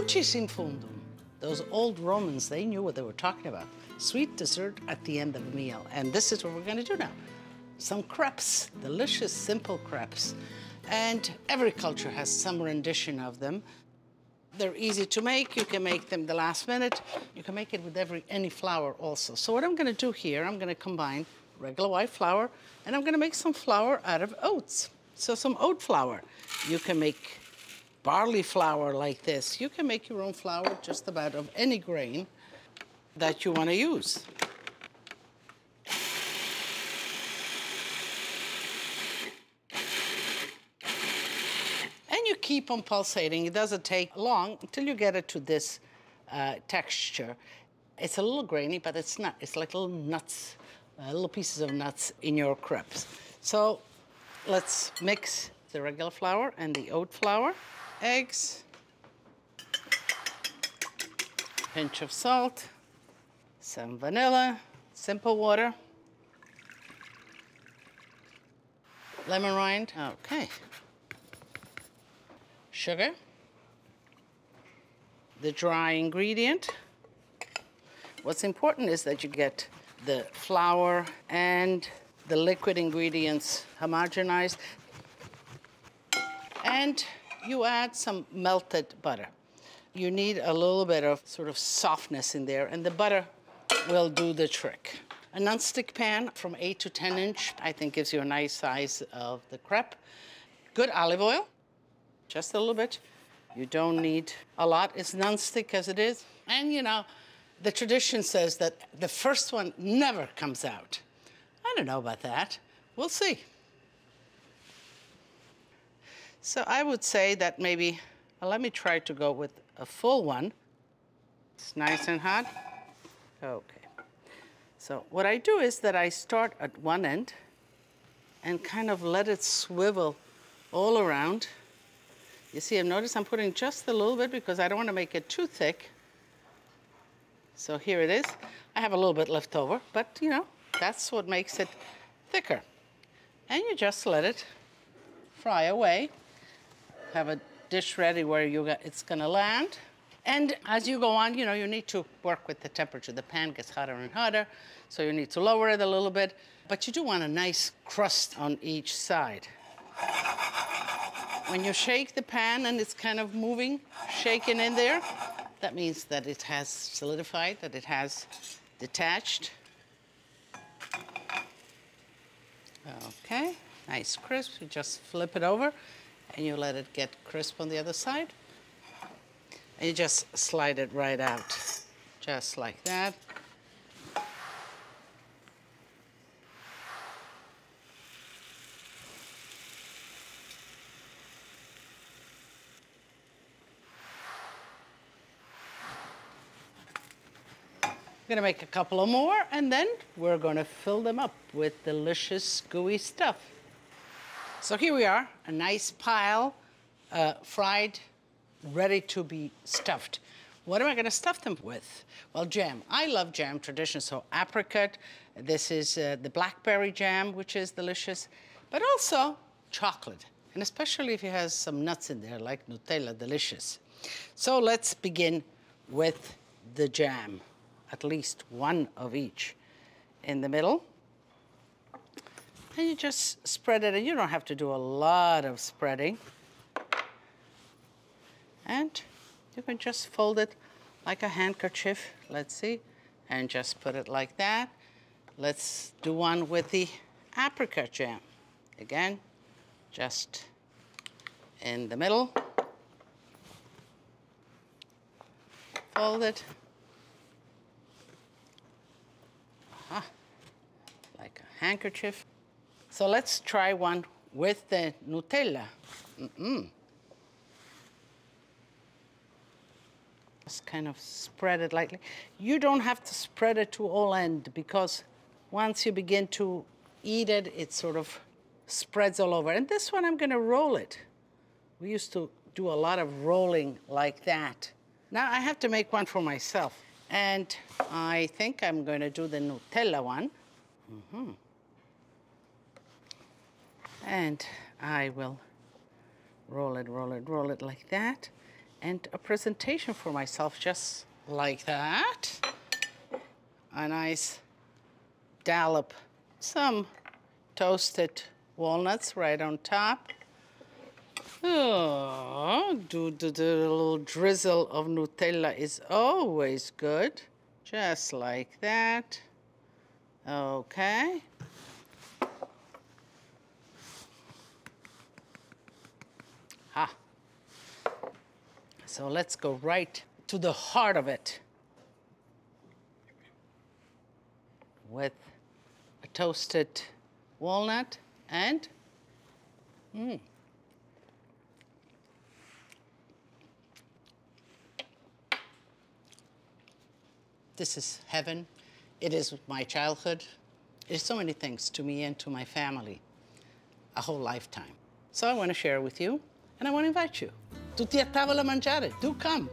Dulcis in fundum. Those old Romans, they knew what they were talking about. Sweet dessert at the end of a meal. And this is what we're gonna do now. Some crepes, delicious, simple crepes. And every culture has some rendition of them. They're easy to make. You can make them the last minute. You can make it with every any flour also. So what I'm gonna do here, I'm gonna combine regular white flour, and I'm gonna make some flour out of oats. So some oat flour. You can make barley flour like this. You can make your own flour just about of any grain that you wanna use. And you keep on pulsating. It doesn't take long until you get it to this uh, texture. It's a little grainy, but it's not. It's like little nuts, uh, little pieces of nuts in your crepes. So let's mix the regular flour and the oat flour, eggs, pinch of salt, some vanilla, simple water, lemon rind, okay, sugar, the dry ingredient. What's important is that you get the flour and the liquid ingredients homogenized. And you add some melted butter. You need a little bit of sort of softness in there, and the butter will do the trick. A non-stick pan from 8 to 10 inch, I think gives you a nice size of the crepe. Good olive oil, just a little bit. You don't need a lot. It's non-stick as it is. And you know, the tradition says that the first one never comes out. I don't know about that. We'll see. So I would say that maybe, well, let me try to go with a full one. It's nice and hot. Okay. So what I do is that I start at one end and kind of let it swivel all around. You see, I've noticed I'm putting just a little bit because I don't want to make it too thick. So here it is. I have a little bit left over, but you know, that's what makes it thicker. And you just let it fry away. Have a dish ready where you got, it's gonna land. And as you go on, you know, you need to work with the temperature. The pan gets hotter and hotter, so you need to lower it a little bit. But you do want a nice crust on each side. When you shake the pan and it's kind of moving, shaking in there, that means that it has solidified, that it has detached. Okay, nice crisp. You just flip it over and you let it get crisp on the other side. And you just slide it right out, just like that. I'm gonna make a couple of more and then we're gonna fill them up with delicious gooey stuff. So here we are, a nice pile, uh, fried, ready to be stuffed. What am I gonna stuff them with? Well, jam. I love jam tradition, so apricot. This is uh, the blackberry jam, which is delicious, but also chocolate, and especially if it has some nuts in there, like Nutella, delicious. So let's begin with the jam at least one of each in the middle. And you just spread it, and you don't have to do a lot of spreading. And you can just fold it like a handkerchief, let's see, and just put it like that. Let's do one with the apricot jam. Again, just in the middle. Fold it ah, like a handkerchief. So let's try one with the Nutella. Mm -mm. Just kind of spread it lightly. You don't have to spread it to all end because once you begin to eat it, it sort of spreads all over. And this one, I'm gonna roll it. We used to do a lot of rolling like that. Now I have to make one for myself. And I think I'm going to do the Nutella one. Mm -hmm. And I will roll it, roll it, roll it like that. and a presentation for myself just like that. A nice dollop, some toasted walnuts right on top. Oh, do, do, do, a little drizzle of Nutella is always good. Just like that. Okay. Ha. So let's go right to the heart of it with a toasted walnut and mm, this is heaven. It is my childhood. It is so many things to me and to my family, a whole lifetime. So I want to share with you, and I want to invite you. Tutti a tavola mangiare. Do come.